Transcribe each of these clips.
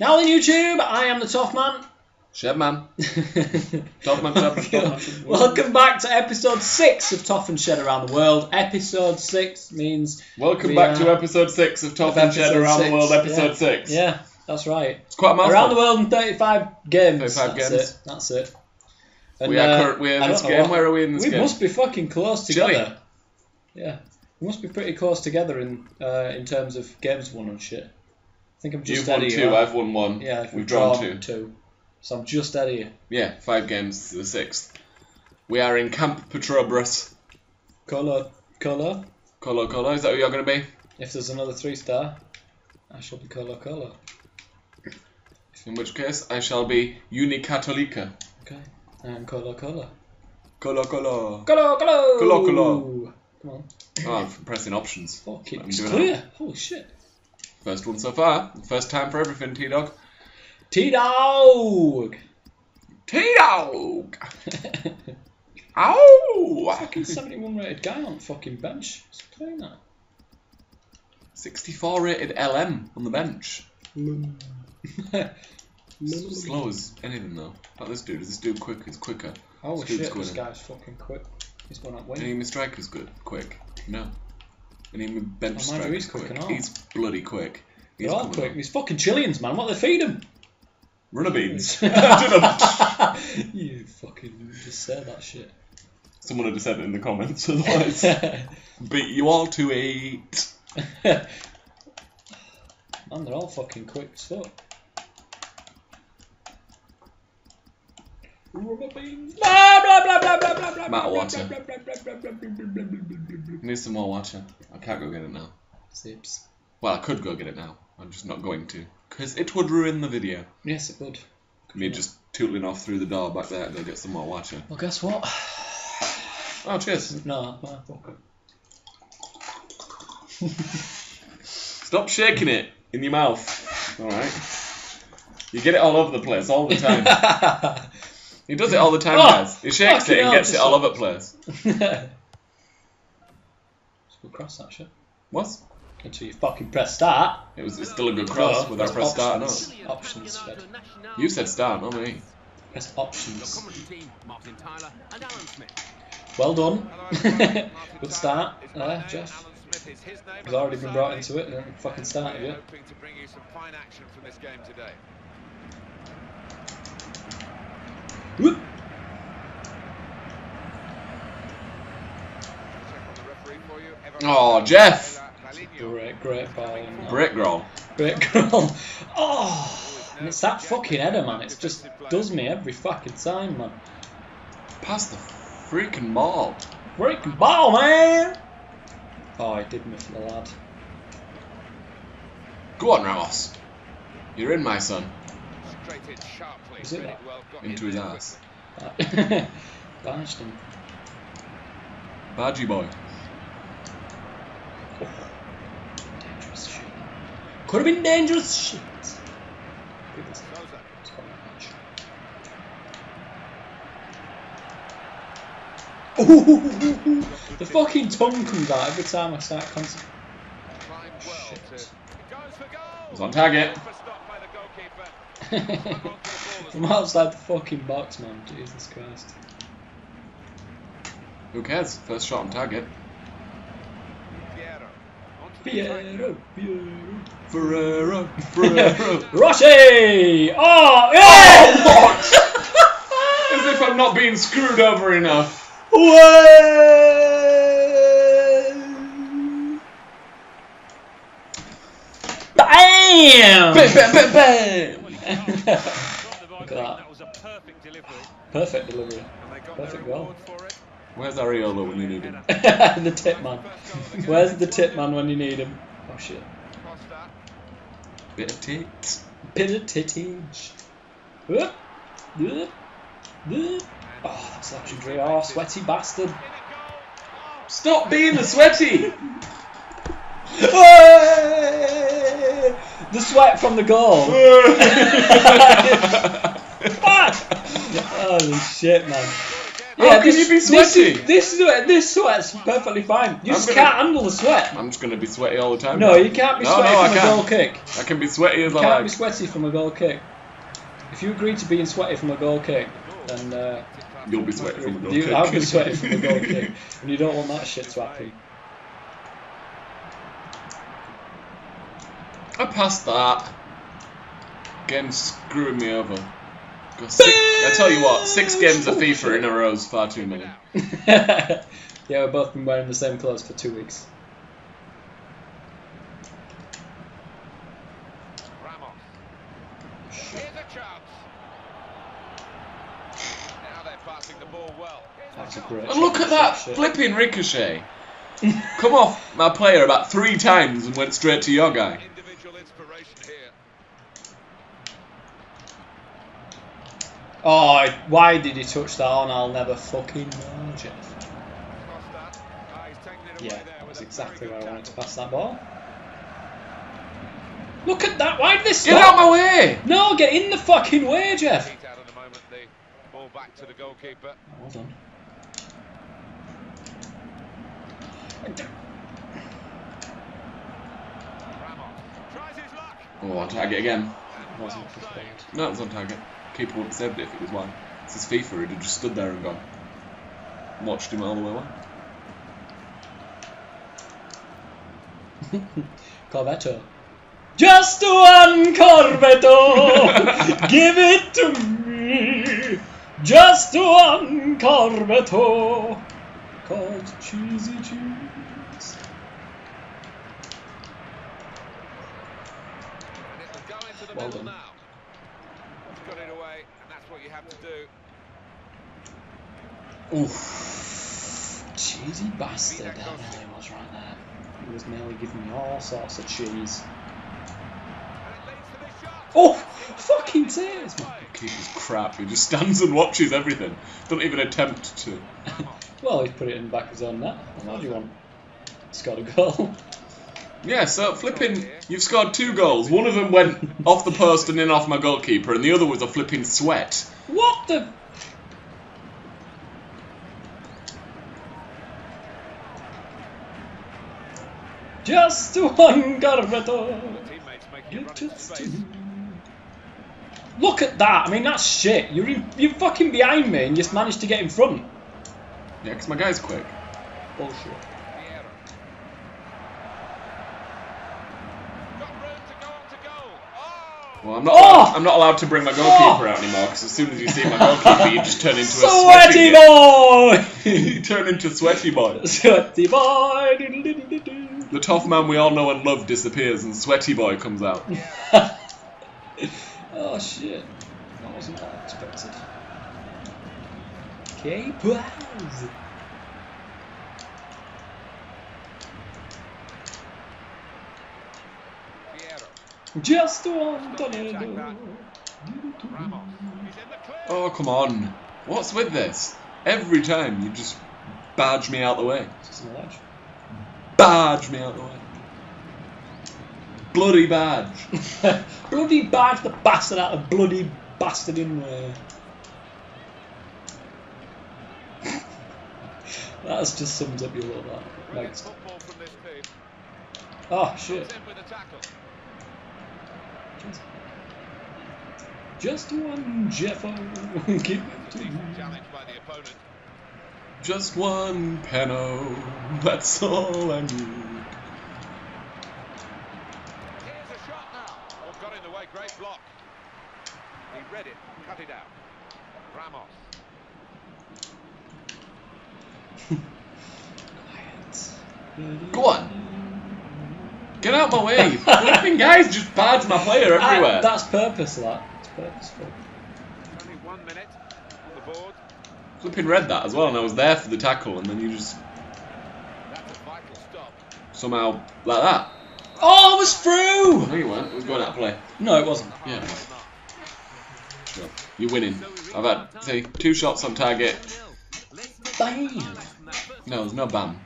Now on YouTube, I am the Tough Man. Shed man. Tough man, tough man. Welcome back to episode six of Tough and Shed Around the World. Episode six means Welcome We back to episode six of Tough and Shed episode Around six, the World, episode yeah. six. yeah, that's right. It's quite a mouthful. Around the world in 35 games. 35 that's games. it. That's it. And, We are uh, current, we're I in don't this know game. what- Where are we in this We game? must be fucking close Chile. together. Yeah, we must be pretty close together in uh, in terms of games won and shit. I think I'm just You've won of two, you. I've won one. yeah, if We've drawn two. two. So I'm just ahead of you. Yeah, five games to the sixth. We are in Camp Petrobras. Colour, colour. Colo Colo, is that who you're going to be? If there's another three star, I shall be colour, colour. In which case, I shall be Unicatolica. Okay, I'm colour, colour. Colo Colo. Colour, colour. Colour, colour. Come on. Oh, I'm pressing options. Fuck it. It's clear. Holy shit. First one so far. First time for everything, T Dog. T Dog. T Dog! Ow! fucking 71 rated guy on the fucking bench. He playing that? 64 rated LM on the bench. Mm. Mm. Slow as anything though. Not this dude. Is this dude quick? He's quicker. Oh, Scoop's shit, this guy's fucking quick. He's going up Any wing. of my strikers good? Quick? No. Of my bench Oh, strikers he's quick quick? He's bloody quick. He's all quick. These fucking Chileans, man. What they feed him? Runner beans. you fucking just said that shit. Someone had to said it in the comments. Otherwise, beat you all to eight. Man, they're all fucking quick as fuck. Rubber beans. Blah, blah, blah, blah, blah, blah, blah, Matt blah, Water. blah, blah, blah, blah, blah, blah, blah, blah, blah, blah. Need some more water. I can't go get it now. Sips. Well, I could go get it now. I'm just not going to. Because it would ruin the video. Yes, it would. Me just tootling off through the door back there to go get some more water. Well, guess what? Oh, cheers. No, no, Stop shaking it in your mouth. Alright? You get it all over the place all the time. He does it all the time, Oh, guys. He shakes it and gets it all over the place. Just go cross that shit. What? Until you fucking press start. It was it's still a good cross No, without press start, no. options. Options, Fred. You said start, not me. Press options. Commentary team, Martin Tyler and Alan Smith. Well done. Good start uh, there, Jeff. He's already been brought into it and then fucking started it. Hoping to bring you some fine action from this game today. Whoop. Check on the referee for you. Ever- Oh, Jeff! Great, great ball. Brick roll. Great goal. Oh, and it's that fucking header, man. It just does me every fucking time, man. Pass the freaking ball. Breaking ball, man. Oh, he did miss the lad. Go on, Ramos. You're in, my son. Straight in sharply. Is it that? Into his ass. Banished him. Badgy boy. Could have been dangerous. Shit. The fucking tongue comes out every time I start concentrating. Shit. It's on target. From outside the fucking box, man. Jesus Christ. Who cares? First shot on target. Piero, Piero. Ferrero. Ferrero. Rossi! Oh, yeah! As if I'm not being screwed over enough. Way! Bam! Bam, bam, bam, bam. Look at that. That was a perfect delivery. Perfect delivery. And they got Perfect goal. Reward for it. Where's Ariola when you need him? the tip man. Where's the tip man when you need him? Oh shit. Bit of tits. Bit of tittage. Oh, that's legendary. Oh, sweaty bastard. In it goal. Stop being the sweaty! the sweat from the goal. Fuck! Holy shit, man. How can you be This, sweaty? is- this, sweat, this sweat's perfectly fine. You I'm just gonna- can't handle the sweat. I'm just gonna be sweaty all the time. No, you can't be No, sweaty no, I from a can't. goal kick. I can be sweaty as You I can't like. be sweaty from a goal kick. If you agree to being sweaty from a goal kick, then uh, You'll be sweaty from a goal you, kick. I'll be sweaty from a goal kick, and you don't want that shit to happen. I passed that. Again, screwing me over. Got six, I tell you what, six games of FIFA in a row is far too many. yeah, we've both been wearing the same clothes for two weeks. Ramos. Here's a chance. Now they're passing the ball well. That's a great. And look at that flipping ricochet. Come off my player about three times and went straight to your guy. Oh, why did he touch that on? I'll never fucking know, Jeff. Costa. Ah, he's taken it away Yeah, that was exactly very where I wanted to pass that ball. Look at that! Why did this Get stop? out my way! No, get in the fucking way, Jeff. Heat out at the moment. The ball back to the goalkeeper. Hold on. Ramos tries. Oh, on target again. Wasn't well just saved. No, it was on target. Keeper would have saved it if it was one. This is FIFA, he'd have just stood there and gone. Watched him all the way away. Corvetto. Just one Corvetto! Give it to me! Just one Corvetto! Called Cheesy Cheese. And it will go into the Well done. now. He's got it away, and that's what you have to do. Oof. Cheesy bastard. That really was right there. He was nearly giving me all sorts of cheese. And it leads to this shot. Oh! Fucking tears. Keeper's crap, he just stands and watches everything. Don't even attempt to. Well, he's put it in the back of his own net. What do you want? Scored a goal. Yeah, so flipping, you've scored two goals. One of them went off the post and in off my goalkeeper, and the other was a flipping sweat. What the? Just one Corvetto. Teammates making You it run into just space. Look at that. I mean, that's shit. You're in, you're fucking behind me and just managed to get in front. Yeah, 'cause my guy's quick. Bullshit. Vieira. Got room to go on to goal. Oh! Well, I'm not. Oh! Allowed, I'm not allowed to bring my goalkeeper oh! out anymore because as soon as you see my goalkeeper, you just turn into a Sweaty sweaty. boy! you turn into sweaty boy. Sweaty boy! The tough man we all know and love disappears, and sweaty boy comes out. oh shit. That wasn't that expected. Okay. Just one tornado. Ramos. He's in the clear. Oh come on! What's with this? Every time you just barge me out the way. Just. Barge me out the way. Bloody barge. bloody badge the bastard out of bloody bastard in way. That's just sums up your little that. Brilliant Next. football from this team. Oh shit. Comes in with a tackle. Just, just one Jeffo. Give it to me. Challenged by the opponent. Just one penno. That's all I need. Here's a shot now. Got in the way. Great block. He read it. Cut it out. Ramos. Go on. Get out of my way. Flipping guys just barge my player Ah, everywhere. that's purpose, that. It's purposeful. Only one minute on the board. Flipping read that as well, and I was there for the tackle, and then you just That's a vital stop. somehow like that. Oh, it was through! No, you weren't. It was going out of play. No, it wasn't. Yeah. Sure. You're winning. I've had say two shots on target. Bam! No, there's no bam.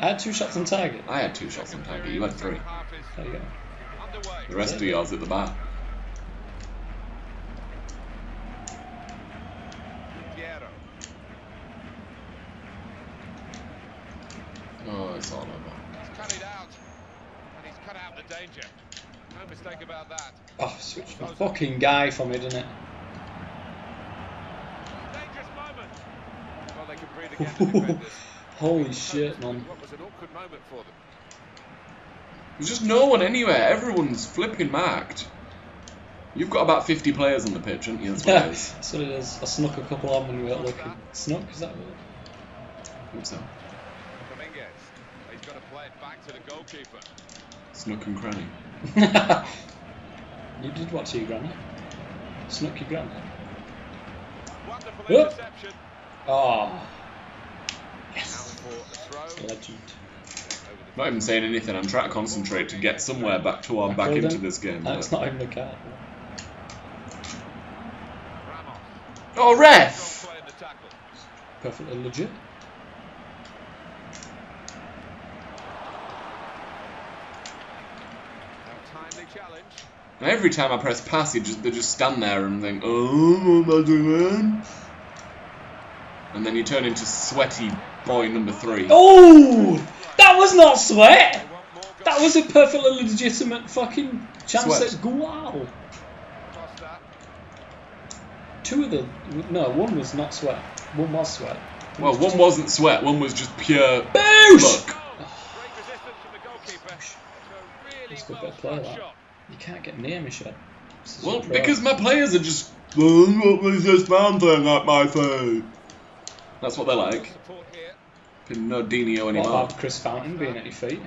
I had two shots on target. I had two shots on target. You had three. There you go. The rest of yours at the bar. Oh, it's all over. He's cut it out, and he's cut out the danger. No mistake about that. Oh, switch the fucking guy from me, didn't it? Dangerous moment. Well, they can breathe again. Holy shit, man. What was an awkward moment for them. There's just no one anywhere. Everyone's flipping marked. You've got about 50 players on the pitch, haven't you? That's what Yeah, it is. that's what it is. I snuck a couple on when we weren't looking. Snuck, is that what? I think so. Dominguez. He's got to play it back to the goalkeeper. Snook and cranny. you did what to your granny? Snuck your granny? Wonderful Yep. interception. Oh, Now yes. For a throw. Legend. Over the Not even saying anything. I'm trying to concentrate to get somewhere back to our back into done. this game. No, it's but- not even a card. Ramos. Oh, ref! Strong play in the tackle. Perfectly legit. A timely challenge. And every time I press pass, you just, they just stand there and think, oh, what am I doing? And then you turn into sweaty boy number three. Oh! That was not sweat! They want more goals. That was a perfectly legitimate fucking chance Sweat. at goal. Two of the. No, one was not sweat. One was sweat. Well, one wasn't sweat, one was just pure Boosh! luck. Goal. Great resistance from the goalkeeper. It's a really That's good bit play, that. You can't get near me, is Well, because my players are just. "Oh, What was this man thing at my face? That's what they're like. Been no Dino anymore. What about Chris Fountain being at your feet?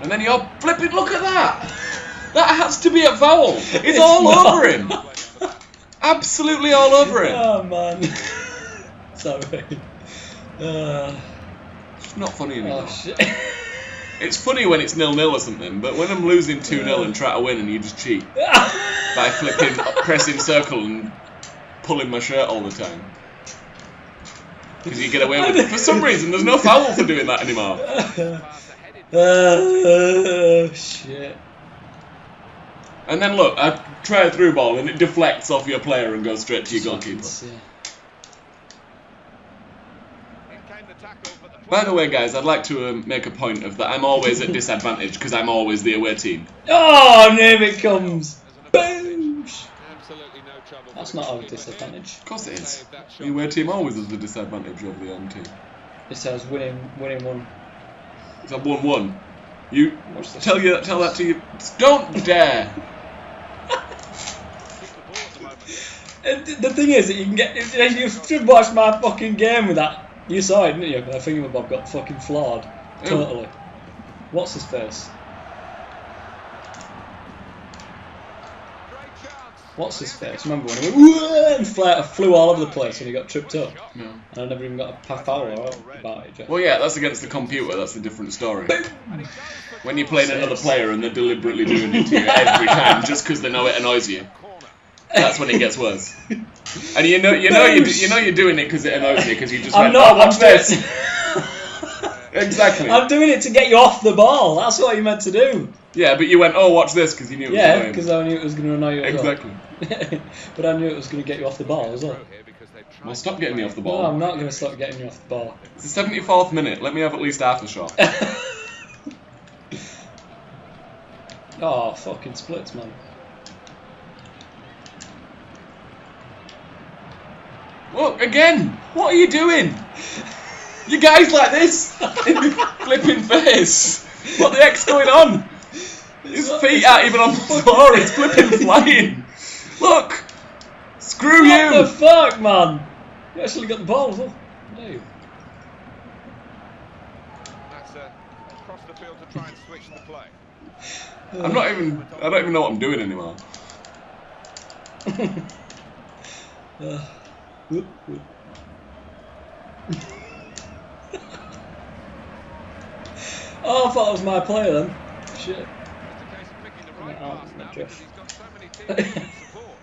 And then you're flipping, look at that! That has to be a foul! It's, It's all not. over him! Absolutely all over him! Oh man. Sorry. Uh, It's not funny anymore. oh shit. It's funny when it's nil nil or something, but when I'm losing 2 0 and try to win and you just cheat by flipping, pressing circle and pulling my shirt all the time. Because you get away with it. For some reason, there's no foul for doing that anymore. Oh shit. And then look, I try a through ball and it deflects off your player and goes straight to your goalkeeper. Yeah. In came the tackle, but the By the way, guys, I'd like to um, make a point of that I'm always at disadvantage because I'm always the away team. Oh, here it comes. Boom. Absolutely no trouble. for That's not our disadvantage. Of course it is. Saved that shot. The away team always has the disadvantage of the home team. It says winning, winning one. It's a 1 1. You What's tell you tell that to you. Don't dare! The ball at the moment. Uh, th- The thing is that you can get. if if You should watch my fucking game with that. You saw it, didn't you? I My bob got fucking flawed. Who? Totally. What's his face? Great chance. What's his face? Remember when he went and flew all over the place and he got tripped up? No. And I never even got a foul about it. Jeff. Well, yeah, that's against the computer. That's a different story. And he goes for When you're playing another player and they're deliberately doing it to you every time just because they know it annoys you, that's when it gets worse. And you know, you know, you, you know you're doing it because it annoys you because you just I'm went, not. oh, watch I'm this. doing- exactly. I'm doing it to get you off the ball. That's what you meant to do. Yeah, but you went, oh, watch this because you knew it was Yeah, because I knew it was going to annoy you. as well. Exactly. but I knew it was going to get you off the ball as well. Throw here because they've tried Well, stop getting me off the ball. No. I'm not going to stop getting you off the ball. It's the 74th minute. Let me have at least half a shot. oh, fucking splits, man. Look, again! What are you doing? You guys like this? In the flipping face! What the heck's going on? His feet aren't even on the floor, it's flipping flying! Look! Screw What you! the fuck, man? You actually got the ball as well. No. That's uh, across the field to try and switch the play. I'm not even. I don't even know what I'm doing anymore. Uh, whoop, whoop. Oh, I thought it was my player then. Shit. It's a case of picking the right Yeah, I'll- pass now I'll because drift. he's got so many teammates in support.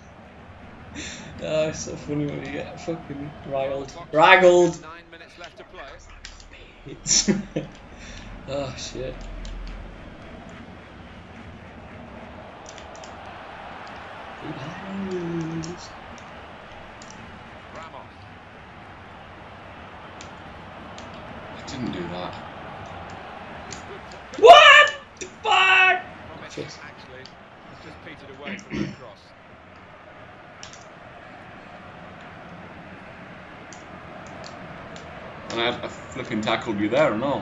Oh, it's so funny when you get fucking riled. Raggled! Nine minutes left to play. Oh, shit. Ramos. I didn't do that. Cheers. Actually, it's just petered away from that cross. And I, I flipping tackled you there or all.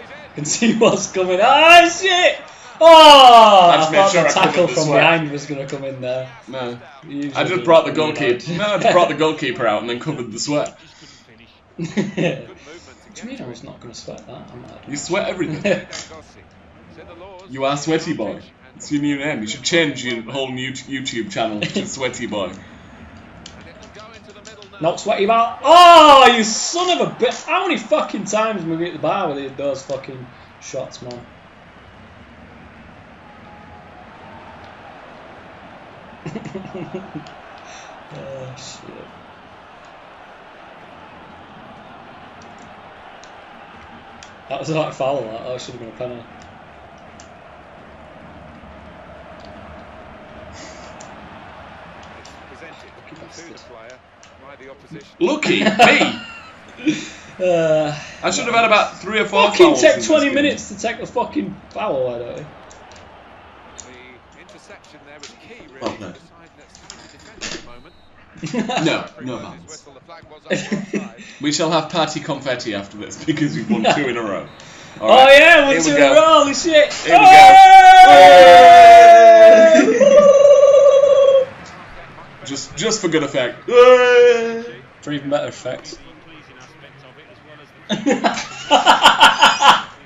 He's in. can see what's coming. Ah, shit! Oh! I I, just made thought sure the tackle from sweat. behind was going to come in there. No. Usually I just brought the it goalkeeper. No, I just brought the goalkeeper out and then covered the sweat. Just couldn't what Good movement to do you mean I was not going to sweat that? I'm mad. You sweat everything. Dangossi. Said the laws You are Sweaty Boy. It's your new name. You should change your whole new YouTube channel to Sweaty Boy. And it'll go into the middle now. Not sweaty bar. Oh, you son of a bitch! How many fucking times we hit the bar with those fucking shots, man? oh shit! That was like foul. That, that should have been a penalty. Presented to the player by the opposition. Lucky me. Uh, I should have had about three or four. fucking take 20 minutes to take the fucking foul, why don't? The interception there was key, really, Oh, no. the side that's trying to defend at the moment. No, no blows his bounds. whistle, the flag was up for offside. We shall have party confetti after this because we've won two in a row. All Oh right. yeah, Here one, we two, go. roll, holy shit! Here we Hey! Just, just for good effect. For even better effects. The pleasing aspect of it as well as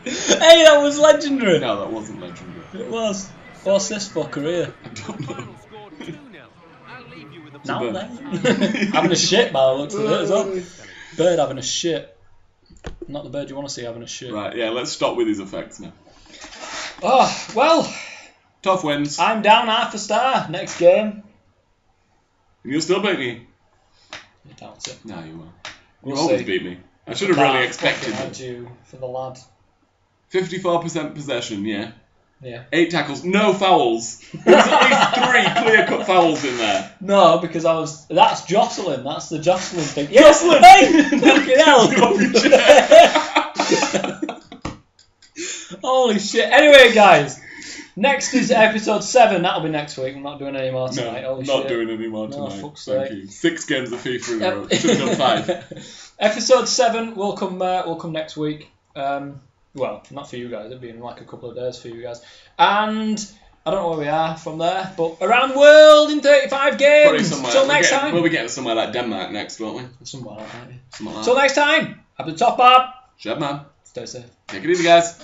the hey, that was legendary. No, that wasn't legendary. It was. What's this for here? I don't know. final scored 2 0. I'll leave you with the Now then. having a shit by the looks of it as well. Bird having a shit. Not the bird you want to see having a shit. Right, yeah, let's stop with his effects now. Oh, well, Tough wins. I'm down half a star. Next game. And you'll still beat me. I doubt it. No, you won't. You We'll always see. beat me. I should have really expected fucking it. had you for the lad. 54% possession, yeah. Yeah. Eight tackles, no fouls. There's at least three clear cut fouls in there. No, because I was. That's Jocelyn. That's the Jocelyn thing. Yes, Jocelyn! Hey! Fucking hell! Holy shit. Anyway, guys. Next is episode 7. That'll be next week. I'm not doing any more No, tonight. Holy not shit. doing any more No, tonight. fuck's Thank sake. you. Six games of FIFA in a row. Ep- Should have done five. episode 7 will come, uh, will come next week. Um, well, not for you guys. It'll be in like a couple of days for you guys. And. I don't know where we are from there, but around the world in 35 Probably games. somewhere. Till we'll next get- time. We'll be getting somewhere like Denmark next, won't we? Somewhere like that. like Till next time, have the top up. Shut man. Stay safe. Take it easy, guys.